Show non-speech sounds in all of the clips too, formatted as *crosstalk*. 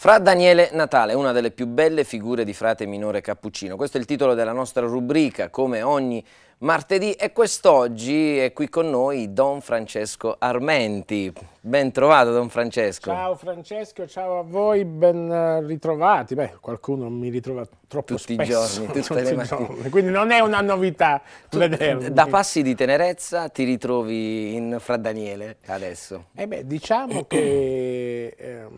Fra Daniele Natale, una delle più belle figure di frate minore cappuccino. Questo è il titolo della nostra rubrica, come ogni martedì, e quest'oggi è qui con noi Don Francesco Armenti. Ben trovato Don Francesco. Ciao Francesco, ciao a voi, ben eh, ritrovati. Beh, qualcuno mi ritrova troppo tutti spesso. i giorni, *laughs* tutte tutti le mattine. Quindi non è una novità Tu, vedermi. da passi di tenerezza ti ritrovi in Fra Daniele adesso. Eh beh, diciamo *clears throat* che ehm,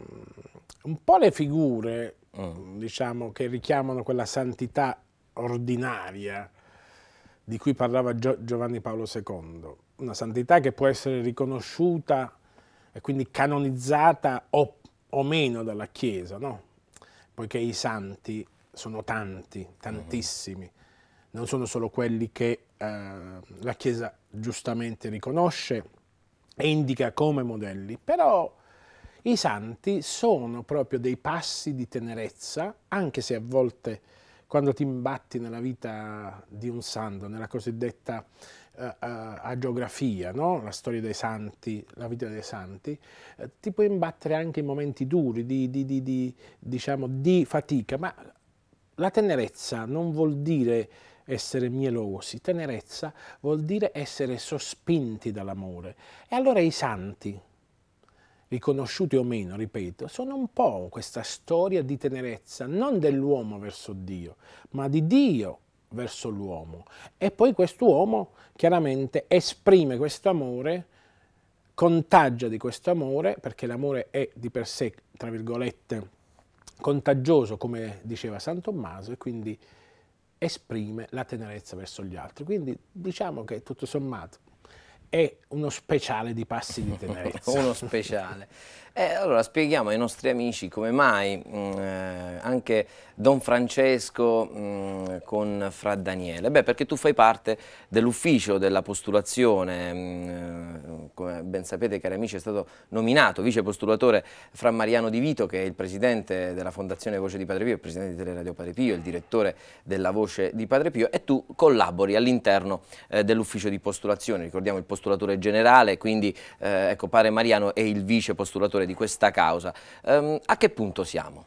un po' le figure Mm. diciamo, che richiamano quella santità ordinaria di cui parlava Gio- Giovanni Paolo II, una santità che può essere riconosciuta e quindi canonizzata o, o meno dalla Chiesa, no? poiché i santi sono tanti, tantissimi, non sono solo quelli che eh, la Chiesa giustamente riconosce e indica come modelli, però i santi sono proprio dei passi di tenerezza, anche se a volte quando ti imbatti nella vita di un santo, nella cosiddetta eh, eh, agiografia, no? la storia dei santi, la vita dei santi, eh, ti puoi imbattere anche in momenti duri, di, di- di- di, diciamo, di fatica, ma la tenerezza non vuol dire essere mielosi, tenerezza vuol dire essere sospinti dall'amore. E allora i santi, riconosciuti o meno, ripeto, sono un po' questa storia di tenerezza, non dell'uomo verso Dio, ma di Dio verso l'uomo. E poi quest'uomo chiaramente esprime questo amore, contagia di questo amore, perché l'amore è di per sé, tra virgolette, contagioso, come diceva San Tommaso, e quindi esprime la tenerezza verso gli altri. Quindi diciamo che tutto sommato è uno speciale di passi di tenerezza. *laughs* Uno speciale. E allora spieghiamo ai nostri amici come mai mh, eh, anche Don Francesco mh, con Fra Daniele. Beh, perché tu fai parte dell'ufficio della postulazione, mh, come ben sapete cari amici è stato nominato vice postulatore Fra Mariano Di Vito che è il presidente della Fondazione Voce di Padre Pio, il presidente di Teleradio Padre Pio, il direttore della Voce di Padre Pio e tu collabori all'interno eh, dell'ufficio di postulazione, ricordiamo il postulatore generale, quindi eh, ecco Padre Mariano è il vice postulatore di questa causa. Ehm, a che punto siamo?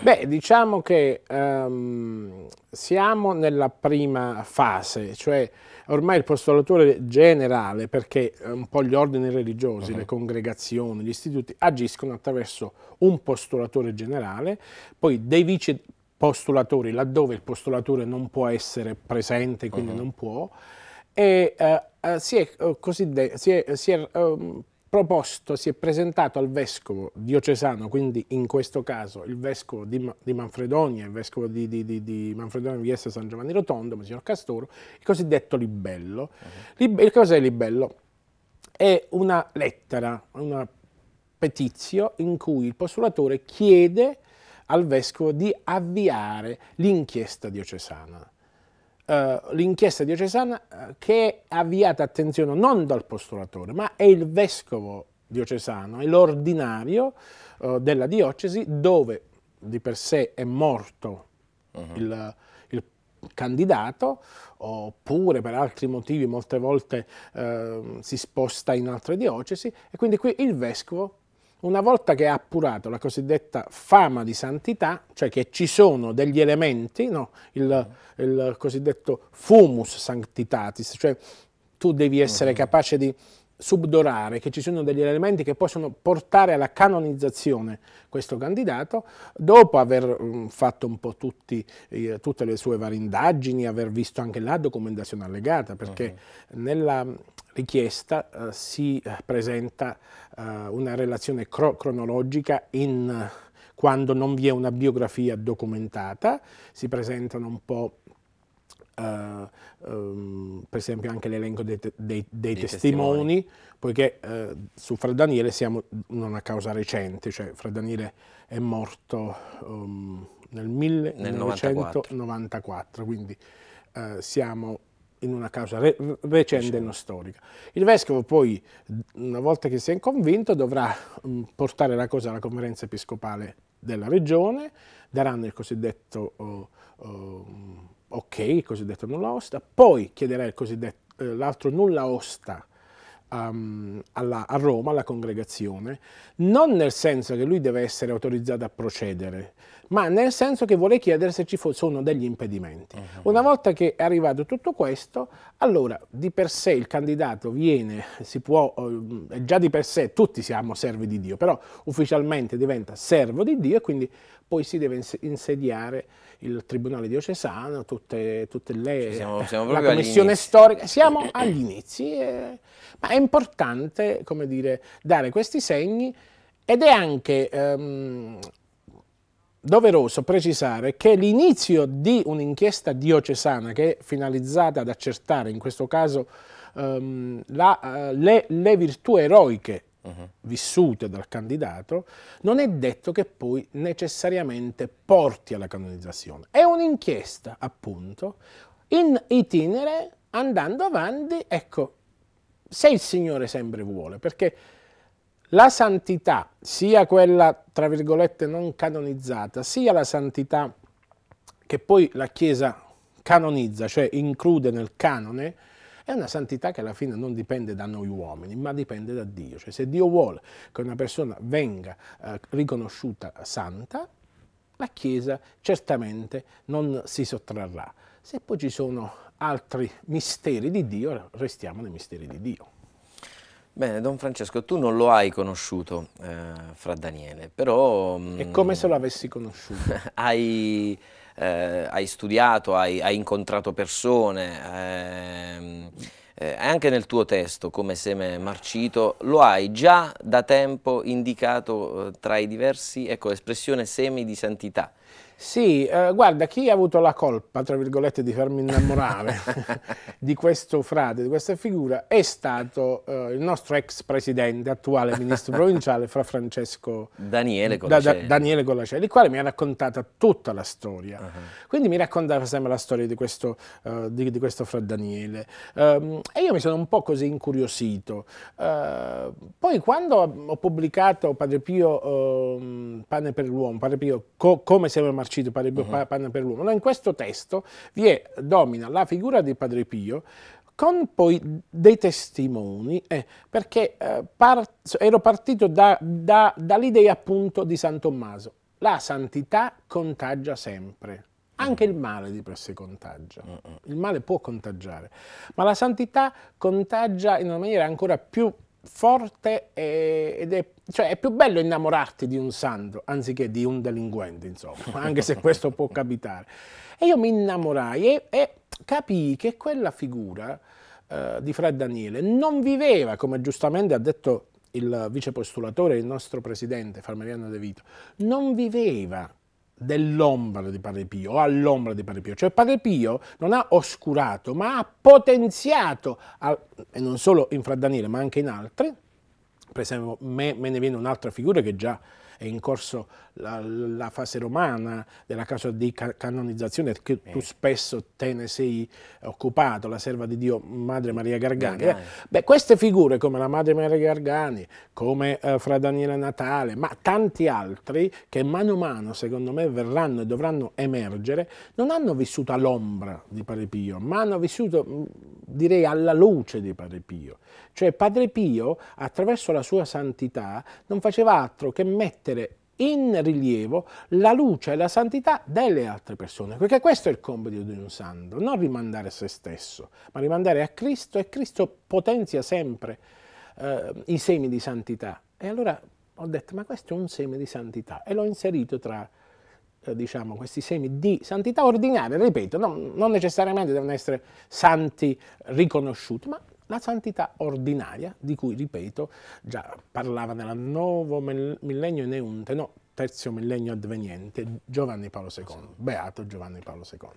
Beh, diciamo che ehm, siamo nella prima fase, cioè ormai il postulatore generale, perché un po' gli ordini religiosi, le congregazioni, gli istituti agiscono attraverso un postulatore generale, poi dei vice postulatori laddove il postulatore non può essere presente, quindi non può, e eh, si è, si è- si è, ehm, proposto, si è presentato al vescovo diocesano, quindi in questo caso il vescovo di, di Manfredonia, il vescovo di, di- di- di Manfredonia Vieste San Giovanni Rotondo, Monsignor Castoro, il cosiddetto libello. Lib- il cos'è il libello? È una lettera, una petizio in cui il postulatore chiede al vescovo di avviare l'inchiesta diocesana. Eh, l'inchiesta diocesana eh, che è avviata, attenzione, non dal postulatore, ma è il vescovo diocesano, è l'ordinario eh, della diocesi dove di per sé è morto il, il candidato oppure per altri motivi molte volte eh, si sposta in altre diocesi e quindi qui il vescovo una volta che ha appurato la cosiddetta fama di santità, cioè che ci sono degli elementi, no? il, il cosiddetto fumus sanctitatis, cioè tu devi essere capace di subdorare che ci sono degli elementi che possono portare alla canonizzazione questo candidato, dopo aver mm, fatto un po' tutti, eh, tutte le sue varie indagini, aver visto anche la documentazione allegata, perché nella richiesta eh, si eh, presenta eh, una relazione cro- cronologica in, quando non vi è una biografia documentata, si presentano un po' eh, ehm, per esempio anche l'elenco dei, te- dei- dei testimoni, poiché eh, su Fra Daniele siamo in una causa recente, cioè Fra Daniele è morto ehm, nel 1994, quindi eh, siamo in una causa re- recente e non storica. Il vescovo poi, una volta che si è convinto, dovrà mm, portare la cosa alla conferenza episcopale della regione, daranno il cosiddetto oh, oh, ok, il cosiddetto nulla osta, poi cosiddetto, eh, l'altro nulla osta um, alla, a Roma, alla congregazione, non nel senso che lui deve essere autorizzato a procedere, ma nel senso che vuole chiedere se ci sono degli impedimenti. Uh-huh. Una volta che è arrivato tutto questo, allora di per sé il candidato viene, si può, eh, già di per sé tutti siamo servi di Dio, però ufficialmente diventa servo di Dio e quindi poi si deve insediare il Tribunale diocesano, tutte, tutte le, siamo, siamo la commissione storica, siamo agli inizi, eh, ma è importante come dire, dare questi segni ed è anche ehm, doveroso precisare che l'inizio di un'inchiesta diocesana che è finalizzata ad accertare in questo caso um, la, uh, le, le, virtù eroiche uh -huh. vissute dal candidato, non è detto che poi necessariamente porti alla canonizzazione. È un'inchiesta, appunto, in itinere, andando avanti, ecco, se il Signore sempre vuole, perché la santità, sia quella, tra virgolette, non canonizzata, sia la santità che poi la Chiesa canonizza, cioè include nel canone, è una santità che alla fine non dipende da noi uomini, ma dipende da Dio. Cioè se Dio vuole che una persona venga eh, riconosciuta santa, la Chiesa certamente non si sottrarrà. Se poi ci sono altri misteri di Dio, restiamo nei misteri di Dio. Bene, Don Francesco, tu non lo hai conosciuto, eh, Fra Daniele, però... È come se lo avessi conosciuto. *laughs* hai, eh, hai, studiato, hai, hai incontrato persone, ehm, eh, anche nel tuo testo, come seme marcito, lo hai già da tempo indicato eh, tra i diversi, ecco, espressione semi di santità. Sì, eh, guarda, chi ha avuto la colpa, tra virgolette, di farmi innamorare *laughs* di questo frate, di questa figura, è stato eh, il nostro ex presidente, attuale ministro provinciale, Fra Francesco Daniele Colacelli. Da, Daniele Colacelli, il quale mi ha raccontato tutta la storia. Uh -huh. Quindi mi raccontava sempre la storia di questo, uh, di, di questo Fra Daniele. Um, e io mi sono un po' così incuriosito. Uh, poi quando ho pubblicato Padre Pio, uh, Pane per l'uomo, Padre Pio, co come siamo marciati, marcito Padre Pio, uh -huh. Panna per l'uomo. No, in questo testo vi è, domina la figura di Padre Pio con poi dei testimoni, eh, perché eh, par ero partito da, da, dall'idea appunto di San Tommaso. La santità contagia sempre. Anche il male di per sé contagia. Il male può contagiare, ma la santità contagia in una maniera ancora più forte ed è, cioè è più bello innamorarti di un santo anziché di un delinquente, insomma, *laughs* anche se questo può capitare. E io mi innamorai e, e capii che quella figura eh, di Fra Daniele non viveva, come giustamente ha detto il vicepostulatore, il nostro presidente Farmeriano De Vito, non viveva dell'ombra di Padre Pio o all'ombra di Padre Pio. Cioè Padre Pio non ha oscurato ma ha potenziato, e non solo in Fra Daniele ma anche in altri, per esempio me, me ne viene un'altra figura che già è in corso la, la fase romana della causa di canonizzazione che tu spesso te ne sei occupato, la serva di Dio Madre Maria Gargani. Gargani. Beh, queste figure come la Madre Maria Gargani, come eh, Fra Daniele Natale, ma tanti altri che mano a mano secondo me verranno e dovranno emergere, non hanno vissuto all'ombra di Padre Pio, ma hanno vissuto direi alla luce di Padre Pio. Cioè Padre Pio attraverso la sua santità non faceva altro che mettere in rilievo la luce e la santità delle altre persone, perché questo è il compito di un santo, non rimandare a se stesso, ma rimandare a Cristo e Cristo potenzia sempre eh, i semi di santità. E allora ho detto, ma questo è un seme di santità. E l'ho inserito tra eh, diciamo, questi semi di santità ordinaria, ripeto, non, non necessariamente devono essere santi riconosciuti, ma la santità ordinaria, di cui, ripeto, già parlava nel nuovo millennio neunte, no, terzo millennio adveniente, Giovanni Paolo II, beato Giovanni Paolo II.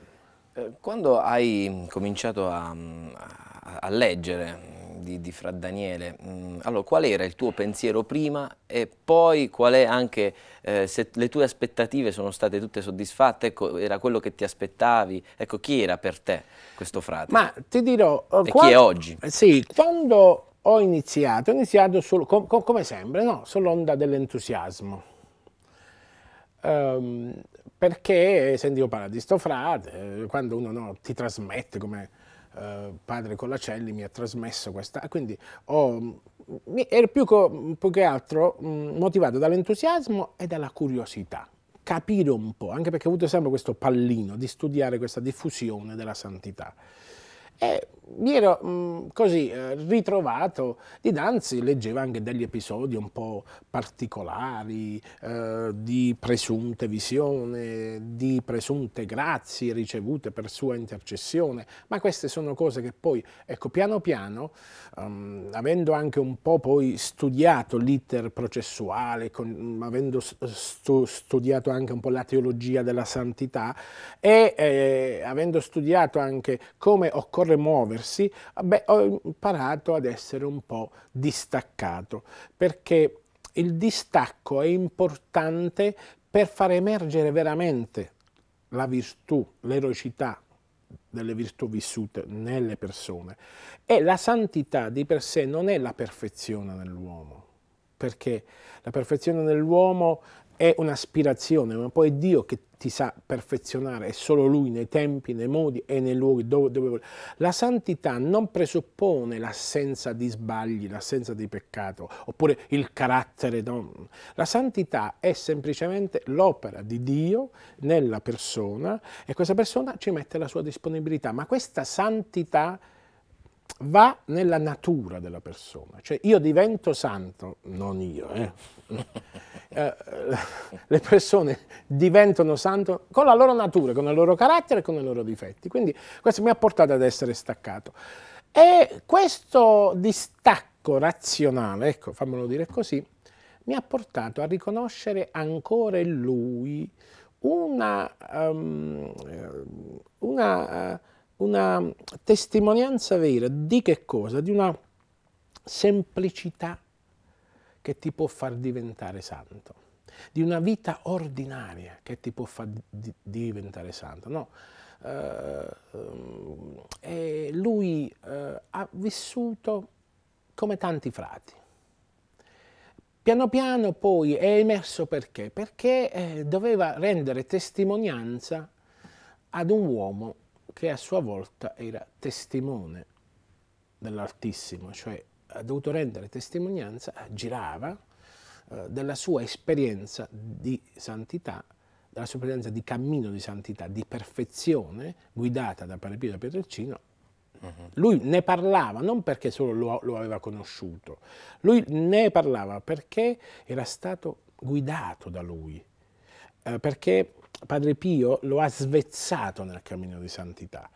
Eh, quando hai cominciato a, a, a leggere di, di Fra Daniele, mm, allora qual era il tuo pensiero prima e poi qual è anche, eh, se le tue aspettative sono state tutte soddisfatte, ecco, era quello che ti aspettavi, ecco chi era per te questo frate? Ma ti dirò... E quando, chi è oggi? Sì, quando ho iniziato, ho iniziato sul, com, com, come sempre, no? sull'onda dell'entusiasmo. Um, perché sentivo parlare di sto frate, quando uno no, ti trasmette come eh, padre Colacelli mi ha trasmesso questa, quindi ho, ero più, più, che altro mh, motivato dall'entusiasmo e dalla curiosità capire un po', anche perché ho avuto sempre questo pallino di studiare questa diffusione della santità. E mi ero mh, mm, così eh, ritrovato, di Danzi leggeva anche degli episodi un po' particolari eh, di presunte visioni, di presunte grazie ricevute per sua intercessione, ma queste sono cose che poi, ecco, piano piano, um, avendo anche un po' poi studiato l'iter processuale, con, avendo stu studiato anche un po' la teologia della santità e eh, avendo studiato anche come occorre muoversi muoversi, beh, ho imparato ad essere un po' distaccato, perché il distacco è importante per far emergere veramente la virtù, l'eroicità delle virtù vissute nelle persone. E la santità di per sé non è la perfezione nell'uomo, perché la perfezione nell'uomo è un'aspirazione, ma poi è Dio che ti sa perfezionare, è solo Lui nei tempi, nei modi e nei luoghi dove, dove vuole. La santità non presuppone l'assenza di sbagli, l'assenza di peccato, oppure il carattere. No? La santità è semplicemente l'opera di Dio nella persona e questa persona ci mette la sua disponibilità, ma questa santità va nella natura della persona, cioè io divento santo, non io, eh. Eh, *laughs* le persone diventano santo con la loro natura, con il loro carattere e con i loro difetti, quindi questo mi ha portato ad essere staccato. E questo distacco razionale, ecco, fammelo dire così, mi ha portato a riconoscere ancora in lui una, um, una uh, una testimonianza vera di che cosa? Di una semplicità che ti può far diventare santo, di una vita ordinaria che ti può far di diventare santo. No? Uh, e lui uh, ha vissuto come tanti frati. Piano piano poi è emerso perché? Perché eh, doveva rendere testimonianza ad un uomo che a sua volta era testimone dell'Altissimo, cioè ha dovuto rendere testimonianza, girava eh, della sua esperienza di santità, della sua esperienza di cammino di santità, di perfezione, guidata da Padre Pio da Pietrelcino. -huh. Lui ne parlava non perché solo lo, lo aveva conosciuto, lui ne parlava perché era stato guidato da lui, eh, perché Padre Pio lo ha svezzato nel cammino di santità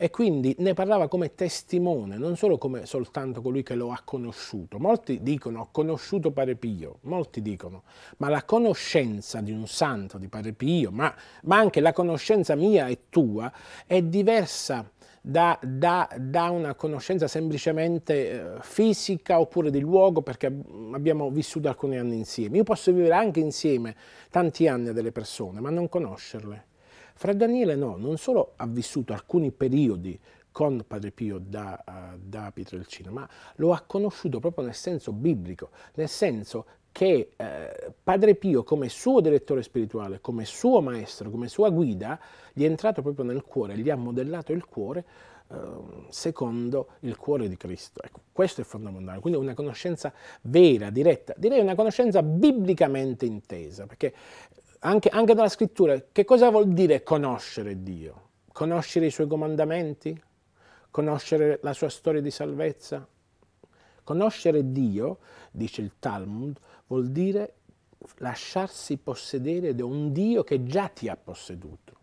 e quindi ne parlava come testimone, non solo come soltanto colui che lo ha conosciuto. Molti dicono ho conosciuto Padre Pio, molti dicono, ma la conoscenza di un santo di Padre Pio, ma, ma anche la conoscenza mia e tua, è diversa da, da, da, una conoscenza semplicemente eh, fisica oppure di luogo perché abbiamo vissuto alcuni anni insieme. Io posso vivere anche insieme tanti anni a delle persone, ma non conoscerle. Fra Daniele no, non solo ha vissuto alcuni periodi con Padre Pio da, uh, da Pietrelcina, ma lo ha conosciuto proprio nel senso biblico, nel senso che eh, Padre Pio come suo direttore spirituale, come suo maestro, come sua guida, gli è entrato proprio nel cuore, gli ha modellato il cuore eh, secondo il cuore di Cristo. Ecco, questo è fondamentale, quindi una conoscenza vera, diretta, direi una conoscenza biblicamente intesa, perché anche, anche dalla scrittura, che cosa vuol dire conoscere Dio? Conoscere i suoi comandamenti? Conoscere la sua storia di salvezza? Conoscere Dio, dice il Talmud, vuol dire lasciarsi possedere da un Dio che già ti ha posseduto.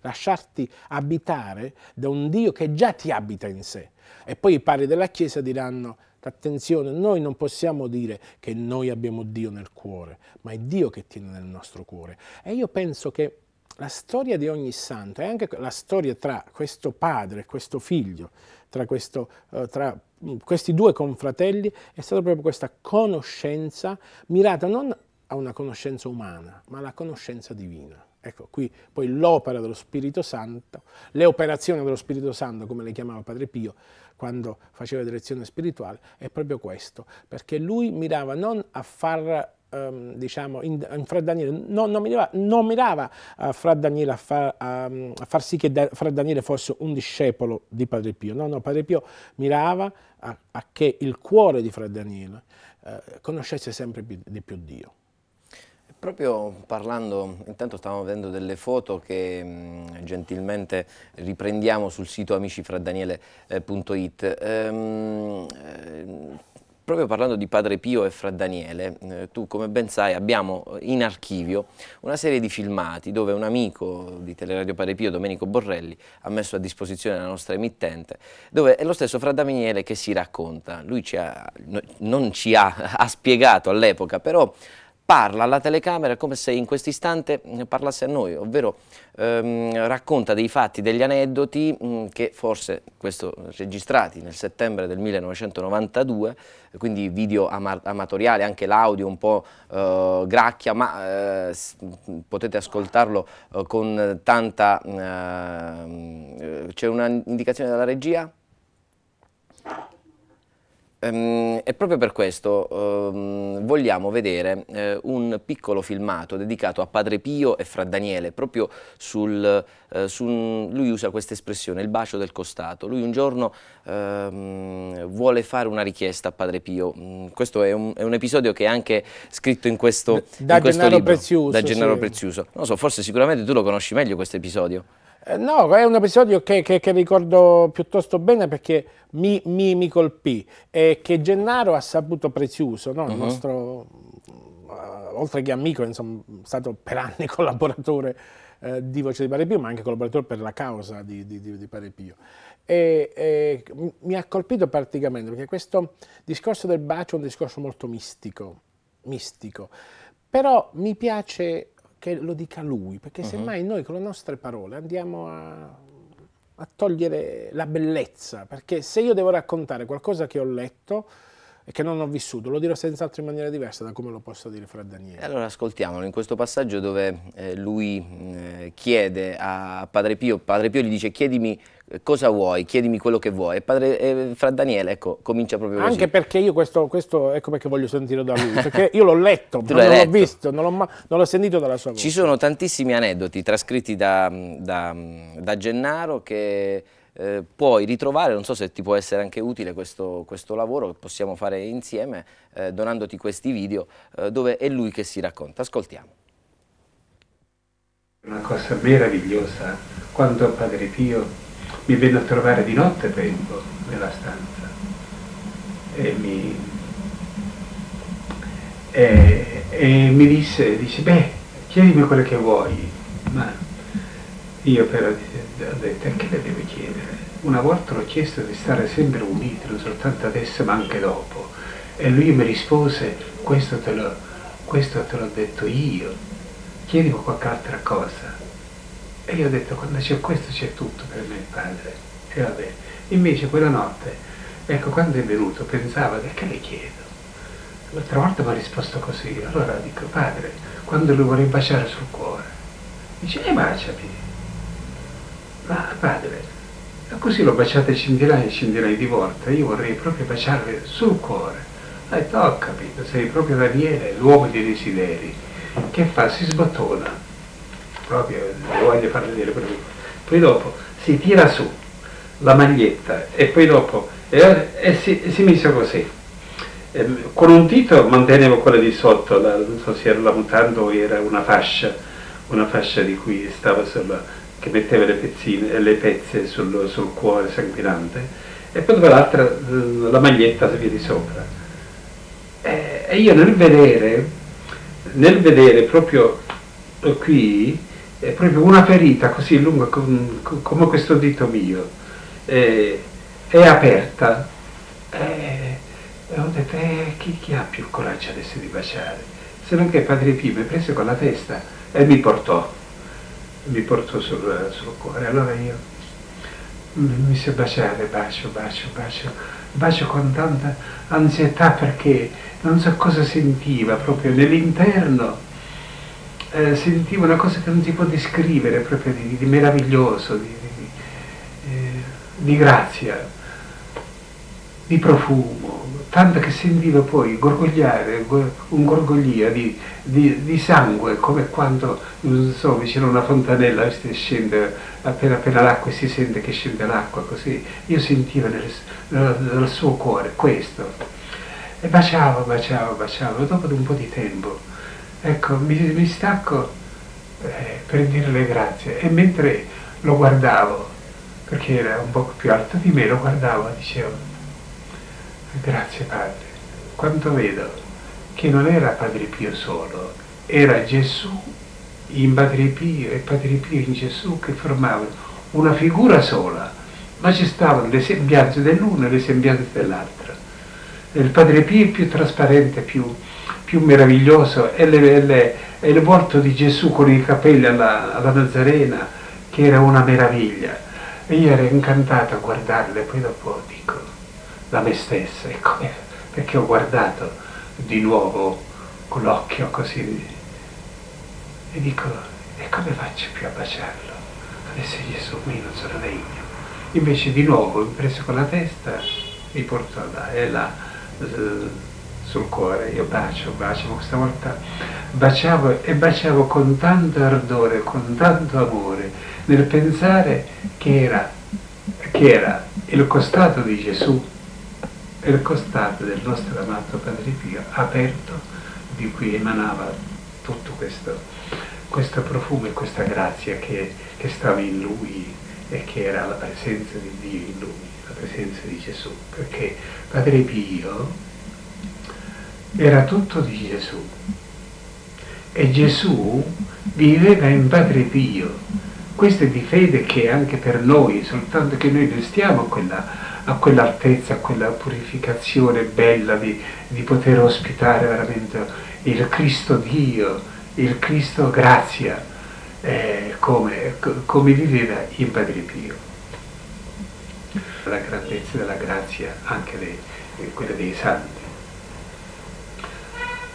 Lasciarti abitare da un Dio che già ti abita in sé. E poi i pari della Chiesa diranno, attenzione, noi non possiamo dire che noi abbiamo Dio nel cuore, ma è Dio che tiene nel nostro cuore. E io penso che la storia di ogni santo è anche la storia tra questo padre e questo figlio, tra, questo, uh, tra mm, questi due confratelli, è stata proprio questa conoscenza mirata non a una conoscenza umana, ma alla conoscenza divina. Ecco, qui poi l'opera dello Spirito Santo, le operazioni dello Spirito Santo, come le chiamava Padre Pio, quando faceva direzione spirituale, è proprio questo, perché lui mirava non a far ehm, diciamo, in, in, Fra Daniele, non, non mirava, non mirava a, Fra Daniele a, far, a, a, far sì che da, Fra Daniele fosse un discepolo di Padre Pio, no, no, Padre Pio mirava a, che il cuore di Fra Daniele eh, conoscesse sempre di più Dio. Proprio parlando, intanto stavamo vedendo delle foto che mh, gentilmente riprendiamo sul sito amicifraddaniele.it. Ehm, eh, proprio parlando di Padre Pio e Fra Daniele, eh, tu come ben sai abbiamo in archivio una serie di filmati dove un amico di Teleradio Padre Pio, Domenico Borrelli, ha messo a disposizione la nostra emittente, dove è lo stesso Fra Daniele che si racconta. Lui ci ha, non ci ha, *laughs* ha spiegato all'epoca, però parla alla telecamera come se in questo istante eh, parlasse a noi, ovvero ehm, racconta dei fatti, degli aneddoti mh, mm, che forse, questo registrati nel settembre del 1992, quindi video ama amatoriale, anche l'audio un po' eh, gracchia, ma eh, potete ascoltarlo eh, con tanta... Eh, c'è un'indicazione dalla regia? E proprio per questo um, vogliamo vedere uh, un piccolo filmato dedicato a Padre Pio e Fra Daniele, proprio sul, uh, su lui usa questa espressione, il bacio del costato. Lui un giorno uh, vuole fare una richiesta a Padre Pio, um, questo è un, è un, episodio che è anche scritto in questo, da in questo libro, Preziuso, da Gennaro sì. Preziuso. Non so, forse sicuramente tu lo conosci meglio questo episodio. Eh, no, è un episodio che, che, che, ricordo piuttosto bene perché mi, mi, mi, colpì e che Gennaro ha saputo Preziuso, no? il uh mhm. -huh. nostro, uh, oltre che amico, insomma, è stato per anni *laughs* collaboratore uh, di Voce di Pare Pio, ma anche collaboratore per la causa di, di, di, di Pare Pio. E, e, mi ha colpito praticamente perché questo discorso del bacio è un discorso molto mistico, mistico. però mi piace che lo dica lui, perché uh -huh. semmai noi con le nostre parole andiamo a, a togliere la bellezza, perché se io devo raccontare qualcosa che ho letto, e che non ho vissuto, lo dirò senz'altro in maniera diversa da come lo posso dire fra Daniele. Allora ascoltiamolo in questo passaggio dove eh, lui eh, chiede a Padre Pio, Padre Pio gli dice chiedimi eh, cosa vuoi, chiedimi quello che vuoi e Padre, eh, fra Daniele ecco, comincia proprio così. Anche perché io questo, questo ecco perché voglio sentire da lui, perché io l'ho letto, *laughs* non l'ho visto, non l'ho sentito dalla sua voce. Ci sono tantissimi aneddoti trascritti da, da, da Gennaro che eh, puoi ritrovare, non so se ti può essere anche utile questo, questo lavoro che possiamo fare insieme, eh, donandoti questi video, eh, dove è lui che si racconta. Ascoltiamo. Una cosa meravigliosa, quando Padre Pio mi venne a trovare di notte tempo nella stanza e mi, e, e mi disse, dice, beh, chiedimi quello che vuoi, ma io però ho detto, che le devo chiedere? Una volta l'ho chiesto di stare sempre uniti, non soltanto adesso ma anche dopo. E lui mi rispose, questo te l'ho, detto io, chiedimi qualche altra cosa. E io ho detto, quando c'è questo c'è tutto per me, padre. E vabbè, invece quella notte, ecco, quando è venuto pensava, che le chiedo? L'altra volta mi ha risposto così, allora dico, padre, quando lui vuole baciare sul cuore, dice, e baciami. Ma padre, così l'ho baciata centinaia e centinaia di volte, io vorrei proprio baciarle sul cuore. Ha detto, ho capito, sei proprio Daniele, l'uomo dei desideri. Che fa? Si sbottona. Proprio, lo voglio far vedere proprio. Poi dopo si tira su la maglietta e poi dopo e, e si, e si mise così. E, con un dito mantenevo quella di sotto, la, non so se era la mutanda o era una fascia, una fascia di cui stava sulla che metteva le, pezzine, le pezze sul, sul, cuore sanguinante e poi l'altra la maglietta via di sopra. E, e io nel vedere, nel vedere proprio qui, è proprio una ferita così lunga com, come questo dito mio, è, è aperta. E, e ho detto, eh, chi, chi, ha più coraggio adesso di baciare? Se non che Padre Pio mi prese con la testa e mi portò mi portò sul, sul cuore. Allora io mi si baciare, bacio, bacio, bacio, bacio con tanta ansietà perché non so cosa sentiva proprio nell'interno. Eh, sentivo una cosa che non si può descrivere, proprio di, di meraviglioso, di, di, eh, di, grazia, di profumo, tanto che sentiva poi gorgogliare, un gorgoglio di, di, di, sangue, come quando, non so, vicino a una fontanella scende, appena, appena l'acqua si sente che scende l'acqua, così. Io sentivo nel, nel, suo cuore questo. E baciavo, baciavo, baciavo, dopo un po' di tempo, ecco, mi, mi stacco eh, per le grazie. E mentre lo guardavo, perché era un po' più alto di me, lo guardavo e dicevo, Grazie Padre, quanto vedo che non era Padre Pio solo, era Gesù in Padre Pio e Padre Pio in Gesù che formavano una figura sola, ma ci stavano le sembianze dell'uno e le sembianze dell'altro. Il Padre Pio è più trasparente, più, più meraviglioso, è, le, le, è, il volto di Gesù con i capelli alla, alla Nazarena, che era una meraviglia. E io ero incantato a guardarle, poi dopo da me stessa, ecco, *laughs* perché ho guardato di nuovo con l'occhio così e dico, e come faccio più a baciarlo? Adesso Gesù, io non sono degno. Invece di nuovo preso con la testa, mi portò là, e là, sul cuore, io bacio, bacio, ma questa volta baciavo e baciavo con tanto ardore, con tanto amore, nel pensare che era, che era il costato di Gesù il costato del nostro amato Padre Pio aperto di cui emanava tutto questo, questo profumo e questa grazia che, che stava in lui e che era la presenza di Dio in lui, la presenza di Gesù, perché Padre Pio era tutto di Gesù e Gesù viveva in Padre Pio. Questo è di fede che anche per noi, soltanto che noi restiamo a quella a quell'altezza, a quella purificazione bella di, di poter ospitare veramente il Cristo Dio, il Cristo grazia, eh, come, come viveva in Padre Pio. La grandezza della grazia anche dei, quella dei santi.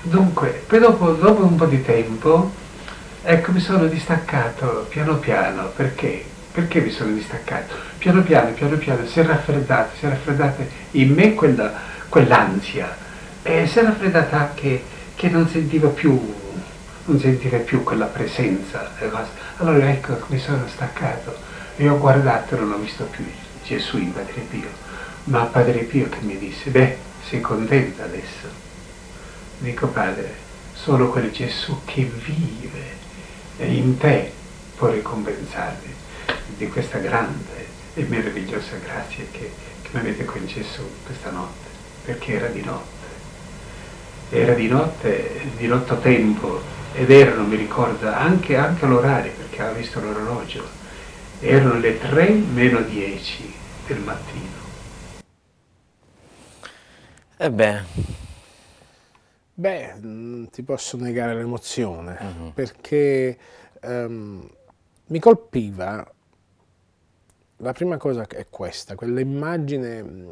Dunque, poi dopo, dopo un po' di tempo, ecco, mi sono distaccato piano piano, perché? Perché mi sono distaccato? Piano piano, piano piano, si è raffreddata, si è raffreddata in me quella, quell'ansia e si è raffreddata anche che non sentivo più, non sentivo più quella presenza. Allora ecco, mi sono staccato e ho guardato non ho visto più Gesù in Padre Pio, ma Padre Pio che mi disse, beh, sei contenta adesso? Dico Padre, solo quel Gesù che vive in te può ricompensarmi di questa grande e meravigliosa grazia che, che mi avete concesso questa notte, perché era di notte. Era di notte, di notto tempo, ed erano, mi ricordo, anche, anche l'orario, perché avevo visto l'orologio, erano le 3 meno 10 del mattino. Ebbene. Beh, non ti posso negare l'emozione, uh mhm. -huh. perché um, mi colpiva la prima cosa è questa, quell'immagine,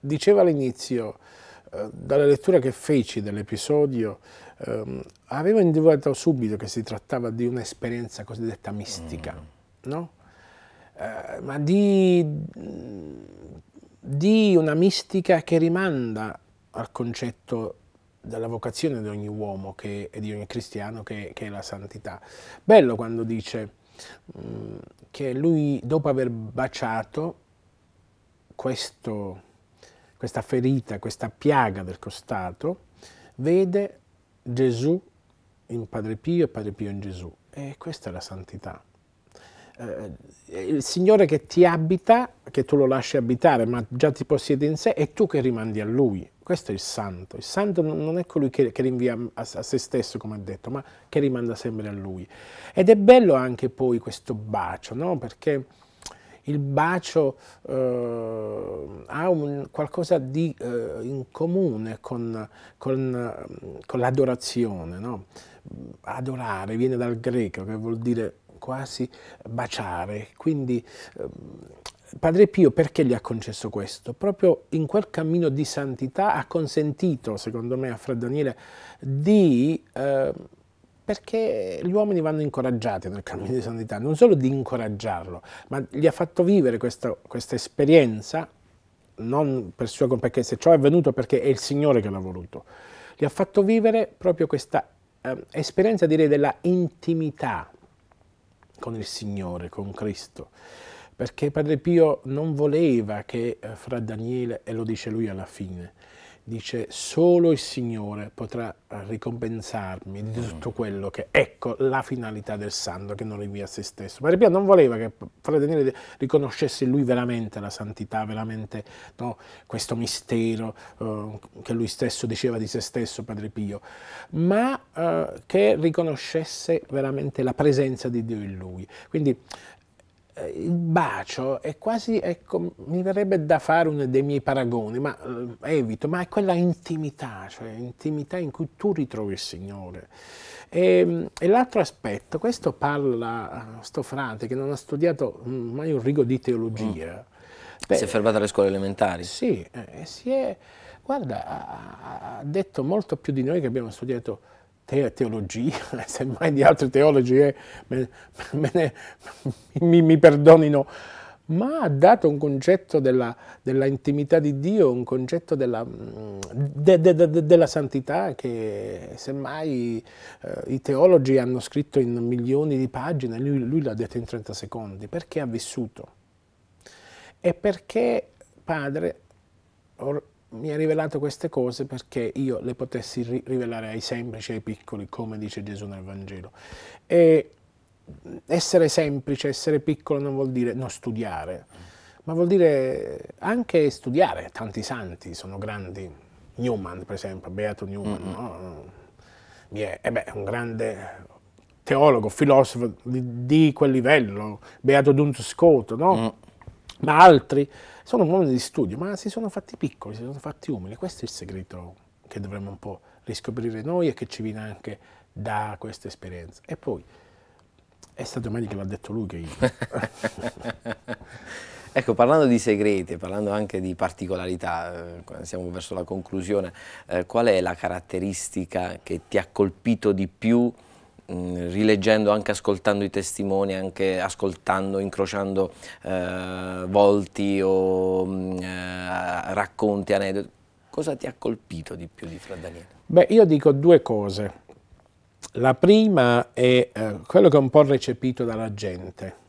diceva all'inizio, eh, dalla lettura che feci dell'episodio, eh, avevo individuato subito che si trattava di un'esperienza cosiddetta mistica, mm. no? eh, ma di, di, una mistica che rimanda al concetto della vocazione di ogni uomo che, e di ogni cristiano che, che è la santità. Bello quando dice Mm, che lui dopo aver baciato questo, questa ferita, questa piaga del costato, vede Gesù in Padre Pio e Padre Pio in Gesù. E questa è la santità. Eh, il Signore che ti abita, che tu lo lasci abitare, ma già ti possiede in sé, e tu che rimandi a Lui. Questo è il santo. Il santo non è colui che, che rinvia a, a, se stesso, come ha detto, ma che rimanda sempre a lui. Ed è bello anche poi questo bacio, no? perché il bacio eh, ha un, qualcosa di, eh, in comune con, con, con l'adorazione. No? Adorare viene dal greco, che vuol dire quasi baciare, quindi eh, Padre Pio perché gli ha concesso questo? Proprio in quel cammino di santità ha consentito, secondo me, a Fra Daniele di... Eh, perché gli uomini vanno incoraggiati nel cammino di santità, non solo di incoraggiarlo, ma gli ha fatto vivere questa, questa esperienza non per sua perché se ciò è avvenuto perché è il Signore che l'ha voluto, gli ha fatto vivere proprio questa eh, esperienza, direi, della intimità con il Signore, con Cristo. Perché Padre Pio non voleva che eh, fra Daniele, e lo dice lui alla fine, dice solo il Signore potrà ricompensarmi di tutto quello che ecco la finalità del santo che non rinvia a se stesso. Padre Pio non voleva che Frate Daniele riconoscesse in lui veramente la santità veramente no, questo mistero uh, che lui stesso diceva di se stesso Padre Pio ma uh, che riconoscesse veramente la presenza di Dio in lui. Quindi eh, il bacio è quasi, ecco, mi verrebbe da fare uno dei miei paragoni, ma eh, evito, ma è quella intimità, cioè intimità in cui tu ritrovi il Signore. E, e l'altro aspetto, questo parla sto frate che non ha studiato mai un rigo di teologia. Mm. Beh, si è fermato alle scuole elementari? Sì, eh, si è, guarda, ha, ha detto molto più di noi che abbiamo studiato te teologia, *laughs* semmai di altri teologi eh, me, me ne, *laughs* mi, mi, perdonino, ma ha dato un concetto della, della intimità di Dio, un concetto della, de, de, de, della santità che semmai eh, i teologi hanno scritto in milioni di pagine, lui, lui l'ha detto in 30 secondi, perché ha vissuto. E perché, padre, mi ha rivelato queste cose perché io le potessi ri rivelare ai semplici, ai piccoli, come dice Gesù nel Vangelo. E essere semplice, essere piccolo non vuol dire non studiare, ma vuol dire anche studiare. Tanti santi sono grandi. Newman, per esempio, Beato Newman, mm -hmm. no? è, eh beh, un grande teologo, filosofo di, di, quel livello, Beato Duns Scoto, no? Mm. ma altri sono uomini di studio, ma si sono fatti piccoli, si sono fatti umili. Questo è il segreto che dovremmo un po' riscoprire noi e che ci viene anche da questa esperienza. E poi è stato meglio che l'ha detto lui che io. *laughs* ecco, parlando di segreti, parlando anche di particolarità, eh, siamo verso la conclusione, eh, qual è la caratteristica che ti ha colpito di più rileggendo, anche ascoltando i testimoni, anche ascoltando, incrociando eh, volti o mm, eh, racconti, aneddoti, cosa ti ha colpito di più di Fra Daniele? Beh, io dico due cose. La prima è eh, quello che ho un po' recepito dalla gente.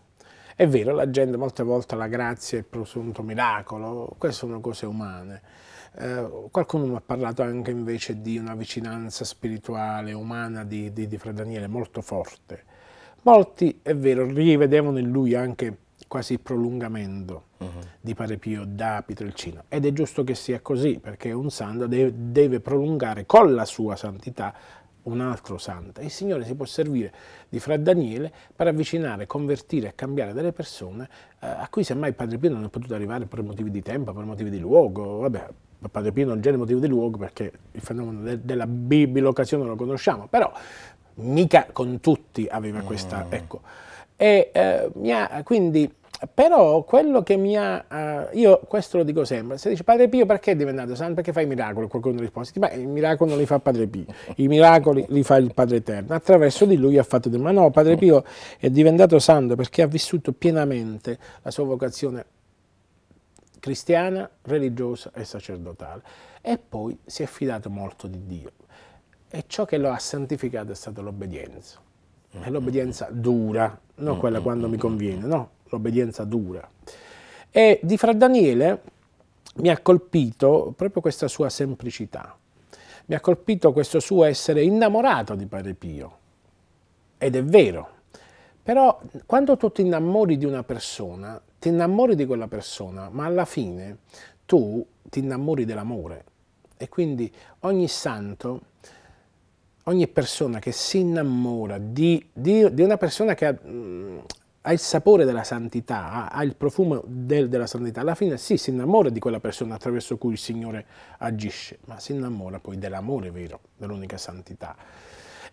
È vero, la gente molte volte la grazia è il presunto miracolo, queste sono cose umane eh, qualcuno mi ha parlato anche invece di una vicinanza spirituale, umana di, di, di Fra Daniele molto forte. Molti, è vero, rivedevano in lui anche quasi il prolungamento uh -huh. di Padre Pio da Pietrelcino. Ed è giusto che sia così, perché un santo deve, deve prolungare con la sua santità un altro santo. Il Signore si può servire di Fra Daniele per avvicinare, convertire e cambiare delle persone eh, a cui semmai Padre Pio non è potuto arrivare per motivi di tempo, per motivi di luogo, vabbè, Padre Pio non c'è motivo di luogo perché il fenomeno de della bilocazione lo conosciamo, però mica con tutti aveva questa, mm. ecco. E, eh, ha, quindi, però quello che mi ha, uh, io questo lo dico sempre, se dice Padre Pio perché è diventato santo? Perché fa i miracoli? Qualcuno risponde, ma i miracoli non li fa Padre Pio, i miracoli li fa il Padre Eterno, attraverso di lui ha fatto, ma no, Padre Pio è diventato santo perché ha vissuto pienamente la sua vocazione cristiana, religiosa e sacerdotale. E poi si è fidato molto di Dio. E ciò che lo ha santificato è stata l'obbedienza. E l'obbedienza dura, non quella quando mi conviene, no, l'obbedienza dura. E di Fra Daniele mi ha colpito proprio questa sua semplicità. Mi ha colpito questo suo essere innamorato di Padre Pio. Ed è vero. Però quando tu ti innamori di una persona, ti innamori di quella persona, ma alla fine tu ti innamori dell'amore. E quindi ogni santo, ogni persona che si innamora di, di, di una persona che ha, mm, ha, il sapore della santità, ha, ha il profumo del, della santità, alla fine sì, si innamora di quella persona attraverso cui il Signore agisce, ma si innamora poi dell'amore vero, dell'unica santità.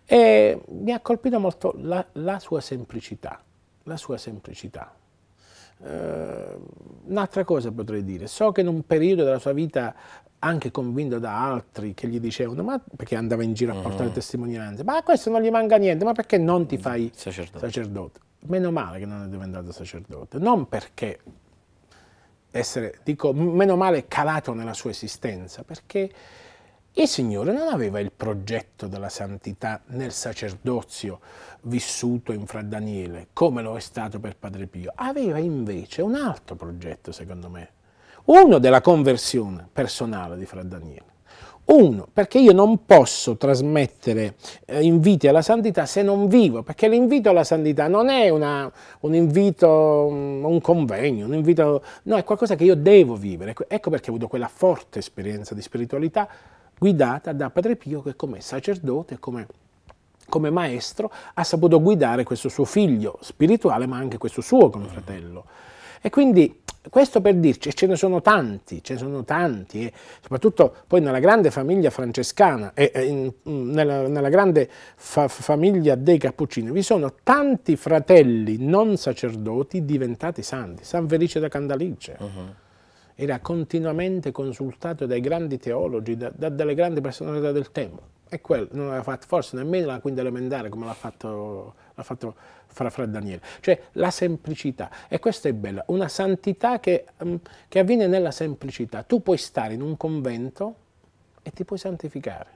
E mi ha colpito molto la, la sua semplicità, la sua semplicità. Uh, un'altra cosa potrei dire, so che in un periodo della sua vita, anche convinto da altri che gli dicevano, ma perché andava in giro a portare mm. testimonianze, ma a questo non gli manca niente, ma perché non ti fai sacerdote? sacerdote? Meno male che non è diventato sacerdote, non perché essere, dico, meno male calato nella sua esistenza, perché il Signore non aveva il progetto della santità nel sacerdozio vissuto in Fra Daniele, come lo è stato per Padre Pio. Aveva invece un altro progetto, secondo me. Uno della conversione personale di Fra Daniele. Uno, perché io non posso trasmettere eh, inviti alla santità se non vivo, perché l'invito alla santità non è una, un invito, un convegno, un invito, no, è qualcosa che io devo vivere. Ecco perché ho avuto quella forte esperienza di spiritualità guidata da Padre Pio che come sacerdote, come, come maestro, ha saputo guidare questo suo figlio spirituale, ma anche questo suo confratello. E quindi questo per dirci, e ce ne sono tanti, ce ne sono tanti, e soprattutto poi nella grande famiglia francescana e, in, nella, nella, grande fa, famiglia dei Cappuccini vi sono tanti fratelli non sacerdoti diventati santi. San Felice da Candalice uh -huh. Era continuamente consultato dai grandi teologi, da, da, dalle grandi personalità del tempo. E quello non aveva fatto forse nemmeno la quinta elementare come l'ha fatto, fatto fra, fra Daniele, cioè la semplicità. E questa è bella, una santità che, um, che avviene nella semplicità. Tu puoi stare in un convento e ti puoi santificare.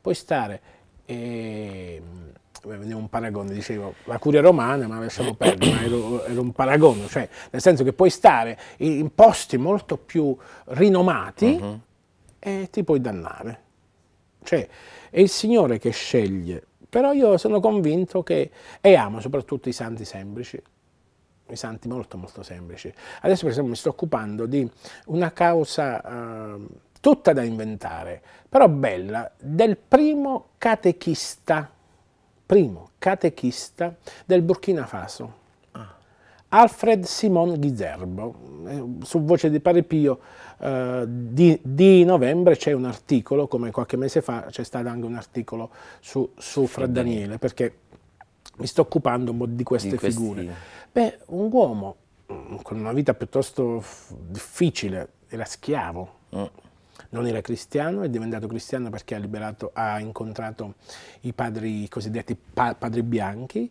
Puoi stare, eh, un paragone, dicevo, la curia romana, ma lasciamo perdere, ma era, era, un paragone, cioè nel senso che puoi stare in posti molto più rinomati uh -huh. e ti puoi dannare. Cioè, è il Signore che sceglie però io sono convinto che, e amo soprattutto i santi semplici, i santi molto molto semplici. Adesso per esempio mi sto occupando di una causa eh, tutta da inventare, però bella, del primo catechista, primo catechista del Burkina Faso. Ah. Alfred Simon Ghiserbo, eh, su voce di Pare Pio, eh, di, di, novembre c'è un articolo, come qualche mese fa c'è stato anche un articolo su, su Fra Daniele, perché mi sto occupando un po' di queste di figure. Beh, un uomo mm, con una vita piuttosto difficile, era schiavo, mm. Non era cristiano, è diventato cristiano perché ha, liberato, ha incontrato i padri i cosiddetti pa padri bianchi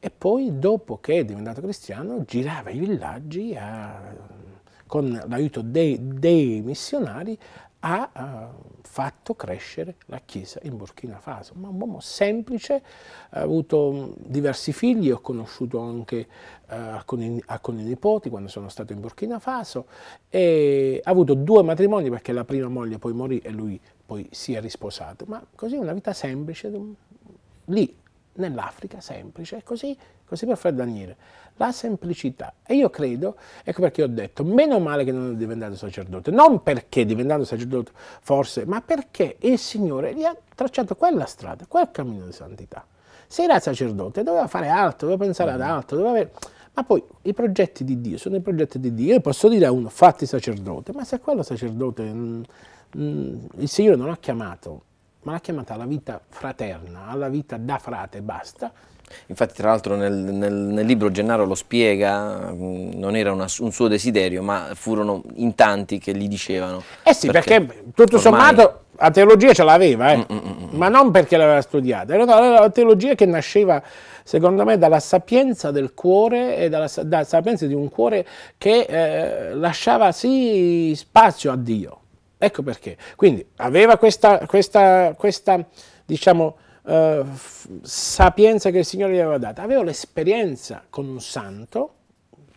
e poi dopo che è diventato cristiano girava i villaggi a con l'aiuto dei, dei, missionari, ha uh, fatto crescere la Chiesa in Burkina Faso. Ma un uomo semplice, ha avuto diversi figli, ho conosciuto anche uh, alcuni, alcuni, nipoti quando sono stato in Burkina Faso, e ha avuto due matrimoni perché la prima moglie poi morì e lui poi si è risposato. Ma così una vita semplice, lì nell'Africa semplice, così, così per Fra Daniele. La semplicità. E io credo, ecco perché ho detto, meno male che non è diventato sacerdote, non perché è diventato sacerdote forse, ma perché il Signore gli ha tracciato quella strada, quel cammino di santità. Se era sacerdote doveva fare altro, doveva pensare ad mm. altro, doveva avere... Ma poi i progetti di Dio sono i progetti di Dio. Io posso dire a uno, fatti sacerdote, ma se quello sacerdote mh, mm, mh, mm, il Signore non ha chiamato ma l'ha chiamata alla vita fraterna, alla vita da frate, basta. Infatti tra l'altro nel, nel, nel, libro Gennaro lo spiega, mm, non era una, un suo desiderio, ma furono in tanti che gli dicevano. Eh sì, perché, perché tutto ormai... sommato la teologia ce l'aveva, eh? mm, mm, ma non perché l'aveva studiata, era la teologia che nasceva secondo me dalla sapienza del cuore e dalla, dalla sapienza di un cuore che eh, lasciava sì spazio a Dio. Ecco perché. Quindi aveva questa, questa, questa diciamo, uh, sapienza che il Signore gli aveva dato, aveva l'esperienza con un santo,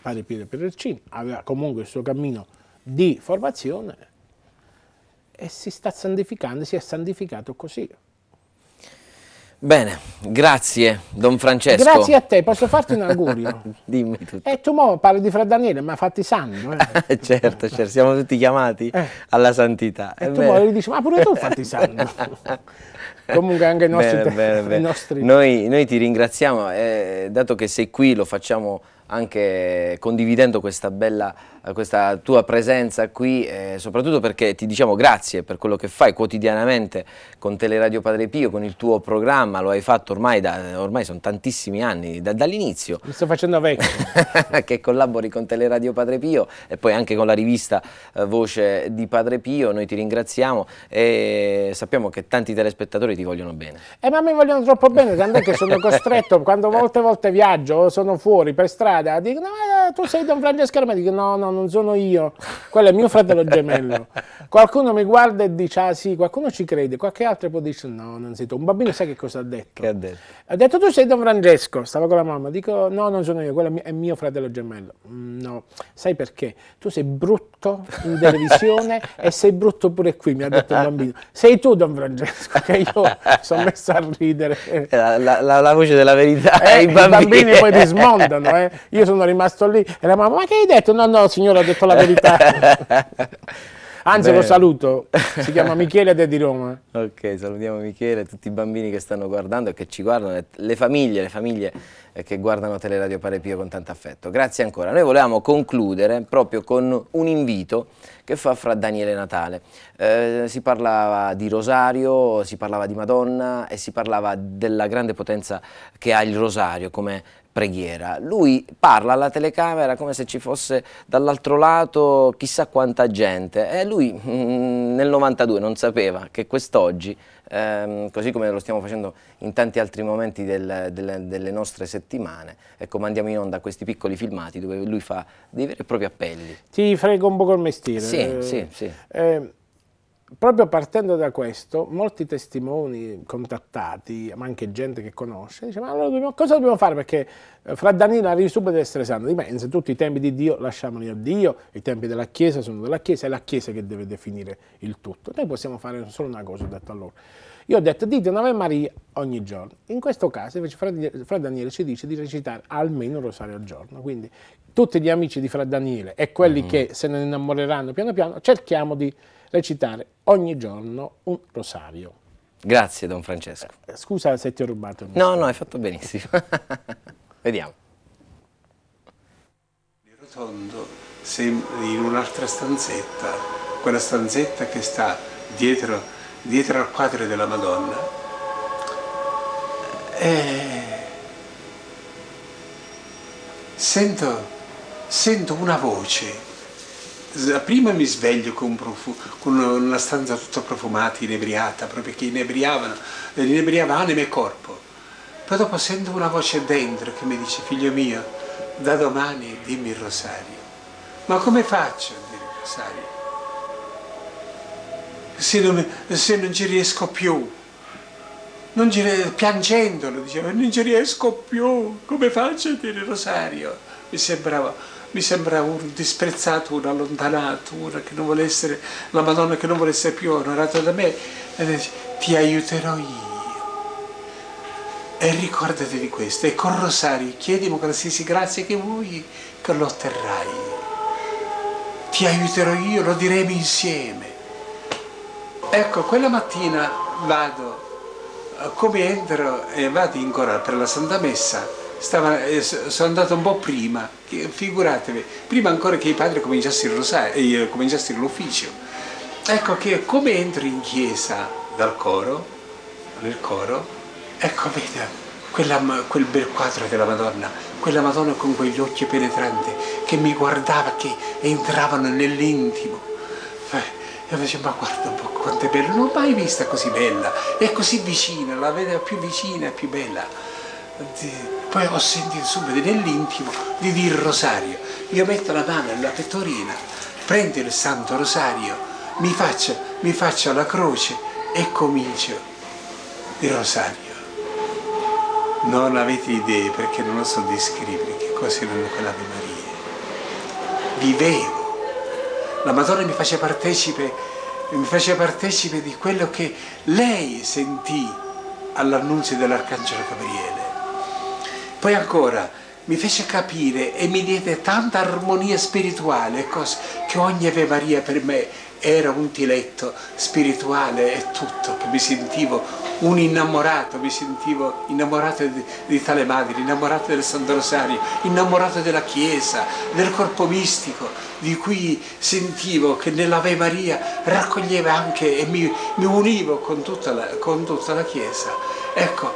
padre Pietro Perercini, aveva comunque il suo cammino di formazione e si sta santificando, si è santificato così. Bene, grazie Don Francesco. Grazie a te, posso farti un augurio? *laughs* Dimmi tutto. E eh, tu mo parli di Fra Daniele, ma fatti santo. Eh. *laughs* certo, certo, siamo tutti chiamati eh. alla santità. E tu mo gli dici, ma pure tu fatti santo. *laughs* Comunque anche i nostri... Bene, bene, bene. Nostri... Noi, noi, ti ringraziamo, eh, dato che sei qui lo facciamo anche condividendo questa bella questa tua presenza qui, eh, soprattutto perché ti diciamo grazie per quello che fai quotidianamente con Teleradio Padre Pio, con il tuo programma, lo hai fatto ormai, da, ormai sono tantissimi anni, da, dall'inizio. Mi sto facendo vecchio. *laughs* che collabori con Teleradio Padre Pio e poi anche con la rivista eh, Voce di Padre Pio, noi ti ringraziamo e sappiamo che tanti telespettatori ti vogliono bene. Eh ma mi vogliono troppo bene, tant'è che sono costretto, quando molte volte viaggio o sono fuori per strada, strada, dicono ma tu sei Don Francesco Armati, dico no, no, non sono io, quello è mio fratello gemello. Qualcuno mi guarda e dice ah sì, qualcuno ci crede, qualche altro poi dice no, non sei tu. Un bambino sai che cosa ha detto? Che ha detto? Ha detto tu sei Don Francesco, stava con la mamma, dico no, non sono io, quello è mio fratello gemello. Mm, no, sai perché? Tu sei brutto in televisione e sei brutto pure qui, mi ha detto il bambino. Sei tu Don Francesco, che io sono messo a ridere. La, la, la voce della verità, eh, i, bambini. i bambini poi ti smontano, eh. io sono rimasto lì e la mamma, ma che hai detto? No, no, signore, ho detto la verità. *laughs* Anzi, Beh. lo saluto, si chiama *laughs* Michele ed è di Roma. Ok, salutiamo Michele, tutti i bambini che stanno guardando e che ci guardano, le famiglie, le famiglie eh, che guardano Teleradio Pare Pio con tanto affetto. Grazie ancora. Noi volevamo concludere proprio con un invito che fa fra Daniele Natale. Eh, si parlava di Rosario, si parlava di Madonna e si parlava della grande potenza che ha il Rosario come preghiera. Lui parla alla telecamera come se ci fosse dall'altro lato chissà quanta gente e lui mm, nel 92 non sapeva che quest'oggi, ehm, così come lo stiamo facendo in tanti altri momenti del, delle, delle, nostre settimane, ecco mandiamo in onda questi piccoli filmati dove lui fa dei veri e propri appelli. Ti frego un po' il mestiere. Sì, eh, sì, sì. Eh, proprio partendo da questo, molti testimoni contattati, ma anche gente che conosce, dice ma allora dobbiamo, cosa dobbiamo fare? Perché eh, fra Danilo arrivi subito ad essere santo. Dice, tutti i tempi di Dio lasciamoli a Dio, i tempi della Chiesa sono della Chiesa, è la Chiesa che deve definire il tutto. Noi possiamo fare solo una cosa, ho detto a loro. Io ho detto dite una Ave Maria ogni giorno. In questo caso invece Fra Daniele ci dice di recitare almeno un rosario al giorno. Quindi tutti gli amici di Fra Daniele e quelli mm. che se ne innamoreranno piano piano cerchiamo di recitare ogni giorno un rosario. Grazie Don Francesco. Eh, scusa se ti ho rubato. No, no, hai fatto benissimo. *laughs* Vediamo. Di rotondo in un'altra stanzetta, quella stanzetta che sta dietro, dietro al quadro della Madonna. E sento, sento una voce prima mi sveglio con, con, una stanza tutta profumata, inebriata, proprio che inebriavano, inebriava anima e corpo. Poi dopo sento una voce dentro che mi dice, figlio mio, da domani dimmi il rosario. Ma come faccio a dire il rosario? Se non, se non ci riesco più, non ci, piangendolo, diceva, non ci riesco più, come faccio a dire il rosario? Mi sembrava mi sembra un disprezzato, un allontanato, una che non vuole essere, la Madonna che non vuole essere più onorata da me, e dice, ti aiuterò io. E ricordati di questo, e col rosario chiedimi qualsiasi grazia che vuoi, che lo otterrai. Ti aiuterò io, lo diremo insieme. Ecco, quella mattina vado, come entro e vado in cora per la Santa Messa, stava, eh, sono andato un po' prima, figuratevi, prima ancora che i padri cominciassero l'ufficio. Ecco che come entro in chiesa dal coro, nel coro, ecco vede quella, quel bel quadro della Madonna, quella Madonna con quegli occhi penetranti che mi guardava, che entravano nell'intimo. E io dicevo, ma guarda un po' quanto è bella, non l'ho mai vista così bella, è così vicina, la vedo più vicina e più bella poi ho sentito subito nell'intimo di dire il rosario. Io metto la mano nella pettorina, prendo il santo rosario, mi faccio, mi faccio la croce e comincio il rosario. Non avete idee perché non lo so descrivere che cosa erano quell'Ave Maria. Vivevo. La Madonna mi faceva partecipe, mi faceva partecipe di quello che lei sentì all'annunzio dell'Arcangelo Gabriele. Poi ancora mi fece capire e mi diede tanta armonia spirituale cose, che ogni Ave Maria per me era un tiletto spirituale e tutto, che mi sentivo un innamorato, mi sentivo innamorato di, di tale madre, innamorato del Santo Rosario, innamorato della Chiesa, del corpo mistico, di cui sentivo che nell'Ave Maria raccoglieva anche e mi, mi univo con tutta, la, con tutta la Chiesa. Ecco,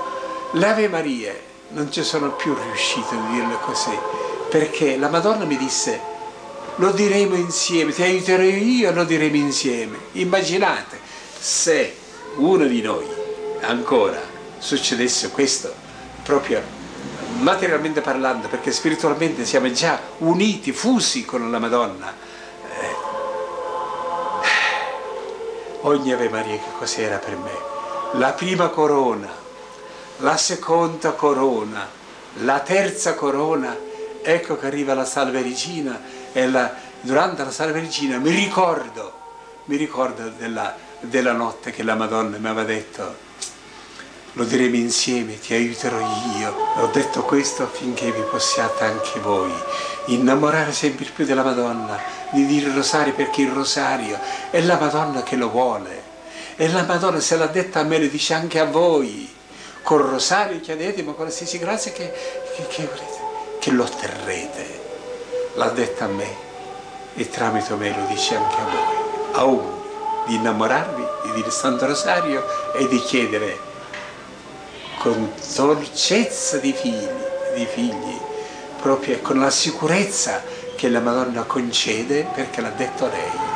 l'Ave Maria non ci sono più riuscito a dirle così, perché la Madonna mi disse lo diremo insieme, ti aiuterò io, lo diremo insieme. Immaginate se uno di noi ancora succedesse questo proprio materialmente parlando, perché spiritualmente siamo già uniti, fusi con la Madonna. Eh, ogni Ave Maria che cos'era per me? La prima corona, la seconda corona, la terza corona, ecco che arriva la Salve Regina e la, durante la Salve Regina mi ricordo, mi ricordo della, della notte che la Madonna mi aveva detto lo diremo insieme, ti aiuterò io. Ho detto questo affinché vi possiate anche voi innamorare sempre più della Madonna, di dire il rosario perché il rosario è la Madonna che lo vuole. E la Madonna se l'ha detta a me, lo dice anche a voi. Col rosario chiedete, ma qualsiasi grazia che, che, che volete, che lo otterrete. L'ha detta a me e tramite me lo dice anche a voi. A uno di innamorarvi, di dire Santo Rosario e di chiedere con dolcezza di figli, di figli, proprio con la sicurezza che la Madonna concede perché l'ha detto lei.